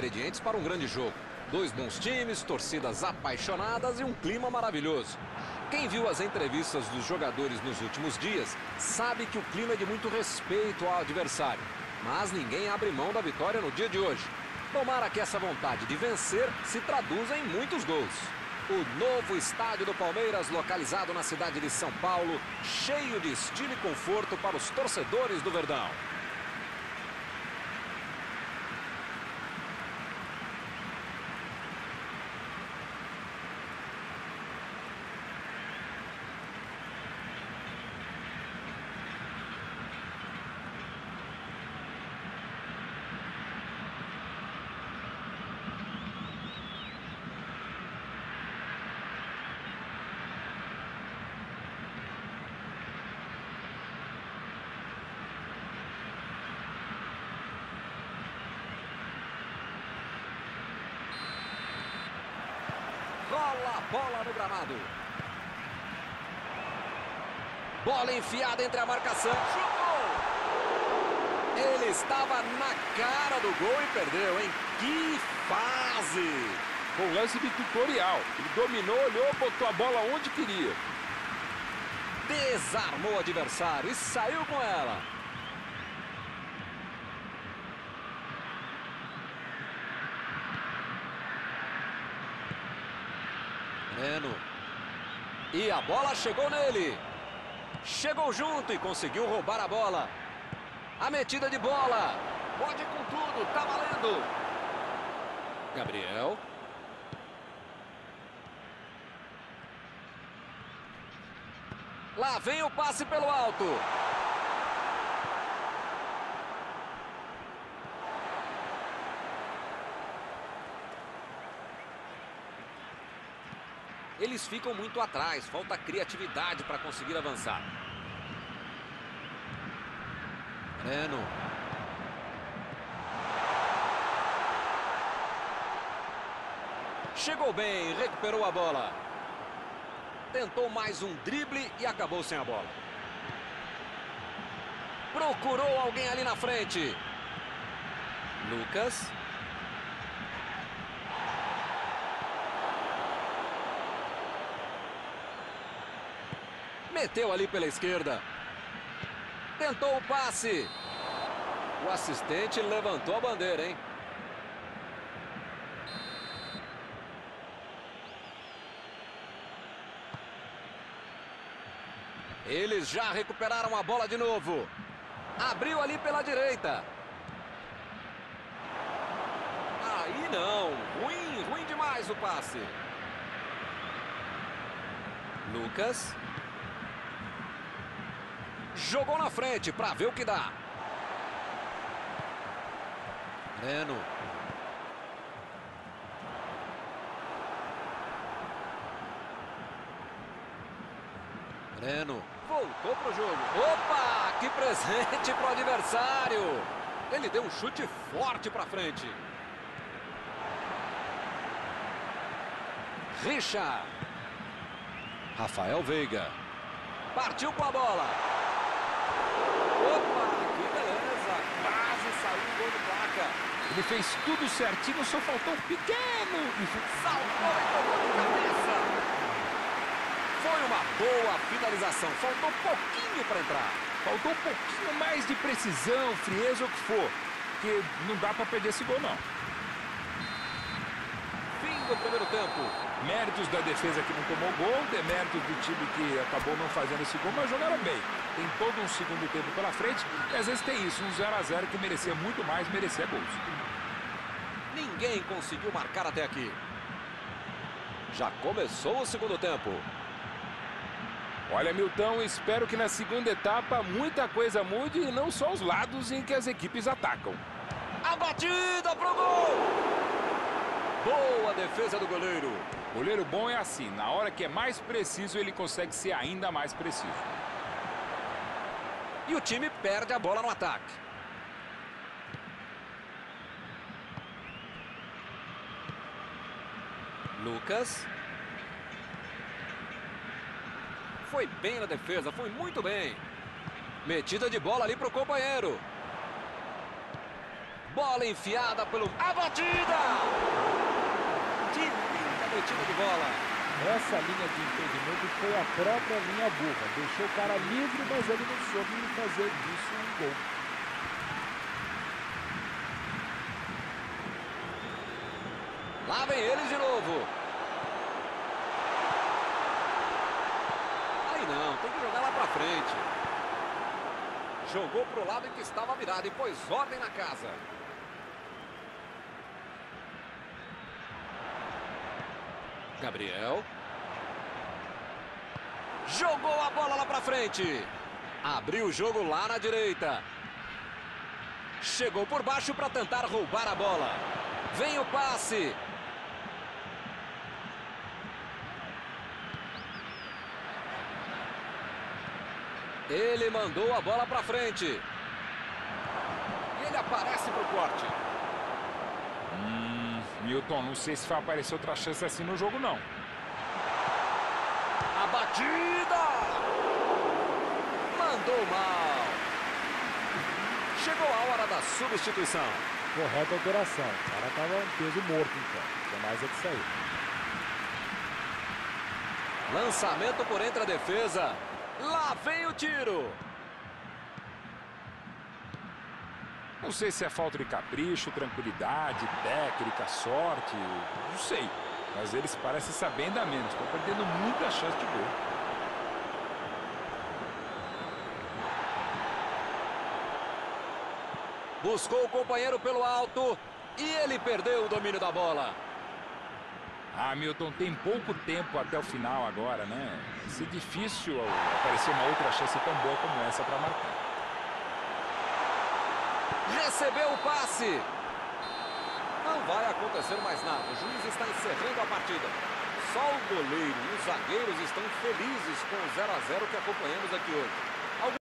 ingredientes para um grande jogo. Dois bons times, torcidas apaixonadas e um clima maravilhoso. Quem viu as entrevistas dos jogadores nos últimos dias sabe que o clima é de muito respeito ao adversário. Mas ninguém abre mão da vitória no dia de hoje. Tomara que essa vontade de vencer se traduza em muitos gols. O novo estádio do Palmeiras, localizado na cidade de São Paulo, cheio de estilo e conforto para os torcedores do Verdão. A bola no gramado. Bola enfiada entre a marcação. Chutou! Ele estava na cara do gol e perdeu, hein? Que fase! Com um lance tutorial. Ele dominou, olhou, botou a bola onde queria. Desarmou o adversário e saiu com ela. Breno. E a bola chegou nele. Chegou junto e conseguiu roubar a bola. A metida de bola. Pode com tudo, tá valendo. Gabriel. Lá vem o passe pelo alto. Eles ficam muito atrás, falta criatividade para conseguir avançar. Breno. Chegou bem, recuperou a bola. Tentou mais um drible e acabou sem a bola. Procurou alguém ali na frente. Lucas. Meteu ali pela esquerda. Tentou o passe. O assistente levantou a bandeira, hein? Eles já recuperaram a bola de novo. Abriu ali pela direita. Aí não. Ruim, ruim demais o passe. Lucas. Jogou na frente para ver o que dá. Breno. Breno. Voltou pro jogo. Opa! Que presente pro adversário. Ele deu um chute forte para frente. Richard. Rafael Veiga. Partiu com a bola. Opa, que beleza. Quase saiu o gol de placa. Ele fez tudo certinho, só faltou um pequeno. Saltou e tocou de cabeça. Foi uma boa finalização. Faltou pouquinho para entrar. Faltou um pouquinho mais de precisão, frieza o que for. Porque não dá para perder esse gol, não. Fim do primeiro tempo. Méritos da defesa que não tomou gol, deméritos do time que acabou não fazendo esse gol, mas jogaram bem. Tem todo um segundo tempo pela frente e às vezes tem isso, um 0 a 0 que merecia muito mais, merecia gols. Ninguém conseguiu marcar até aqui. Já começou o segundo tempo. Olha, Milton, espero que na segunda etapa muita coisa mude e não só os lados em que as equipes atacam. A batida pro gol! Boa defesa do goleiro. Goleiro bom é assim, na hora que é mais preciso, ele consegue ser ainda mais preciso. E o time perde a bola no ataque. Lucas. Foi bem na defesa, foi muito bem. Metida de bola ali para o companheiro. Bola enfiada pelo... A batida! Que linda metida de bola. Essa linha de impedimento foi a própria linha burra. Deixou o cara livre, mas ele não soube fazer disso um gol. Lá vem eles de novo. Aí não, tem que jogar lá pra frente. Jogou pro lado em que estava virado e pôs ordem na casa. Gabriel. Jogou a bola lá pra frente. Abriu o jogo lá na direita. Chegou por baixo para tentar roubar a bola. Vem o passe. Ele mandou a bola para frente. Ele aparece para o corte. Hum, Milton, não sei se vai aparecer outra chance assim no jogo, não. A batida! Mandou mal. Chegou a hora da substituição. Correta alteração. O cara tava um peso morto, então. Tem mais é que sair. Lançamento por entre a defesa. Lá vem o tiro. Não sei se é falta de capricho, tranquilidade, técnica, sorte. Não sei. Mas eles parecem saber ainda menos. Estão perdendo muita chance de gol. Buscou o companheiro pelo alto. E ele perdeu o domínio da bola. Ah, Milton, tem pouco tempo até o final agora, né? Vai ser difícil aparecer uma outra chance tão boa como essa para marcar. Recebeu o passe. Não vai acontecer mais nada. O juiz está encerrando a partida. Só o goleiro e os zagueiros estão felizes com o 0 a 0 que acompanhamos aqui hoje.